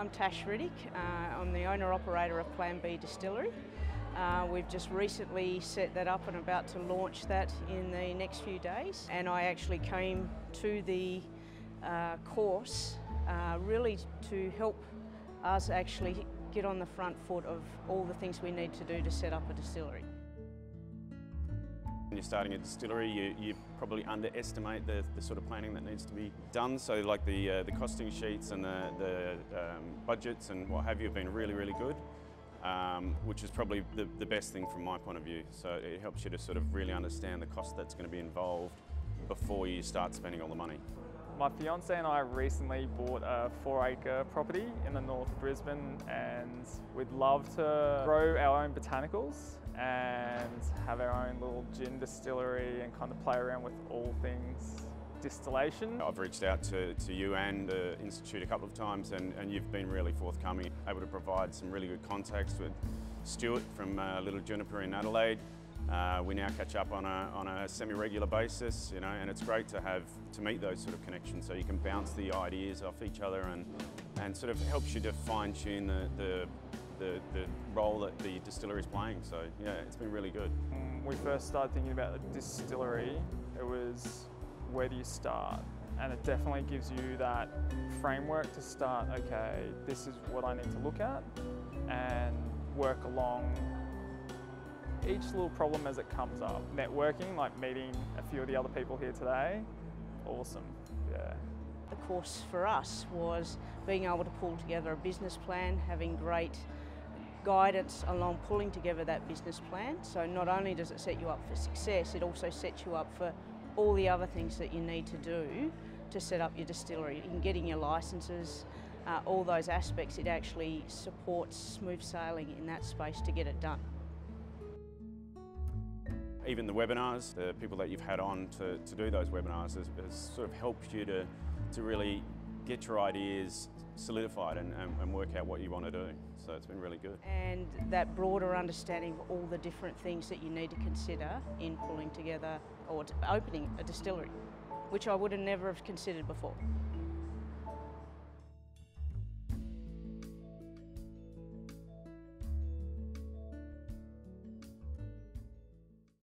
I'm Tash Riddick. Uh, I'm the owner-operator of Plan B Distillery. Uh, we've just recently set that up and about to launch that in the next few days. And I actually came to the uh, course uh, really to help us actually get on the front foot of all the things we need to do to set up a distillery. When you're starting a distillery, you, you probably underestimate the, the, sort of planning that needs to be done. So like the, uh, the costing sheets and the, the um, budgets and what have you have been really, really good, um, which is probably the, the best thing from my point of view. So it helps you to sort of really understand the cost that's going to be involved before you start spending all the money. My fiance and I recently bought a four acre property in the north of Brisbane and we'd love to grow our own botanicals and have our own little gin distillery and kind of play around with all things distillation. I've reached out to, to you and the Institute a couple of times and, and you've been really forthcoming, able to provide some really good contacts with Stuart from uh, Little Juniper in Adelaide uh, we now catch up on a, on a semi-regular basis, you know, and it's great to have to meet those sort of connections so you can bounce the ideas off each other and, and sort of helps you to fine-tune the, the, the, the role that the distillery is playing. So yeah, it's been really good. When we first started thinking about the distillery, it was where do you start? And it definitely gives you that framework to start, okay, this is what I need to look at and work along each little problem as it comes up. Networking, like meeting a few of the other people here today, awesome, yeah. The course for us was being able to pull together a business plan, having great guidance along pulling together that business plan. So not only does it set you up for success, it also sets you up for all the other things that you need to do to set up your distillery. In getting your licenses, uh, all those aspects, it actually supports smooth sailing in that space to get it done. Even the webinars, the people that you've had on to, to do those webinars has, has sort of helped you to, to really get your ideas solidified and, and, and, work out what you want to do. So it's been really good. And that broader understanding of all the different things that you need to consider in pulling together or opening a distillery, which I would have never have considered before.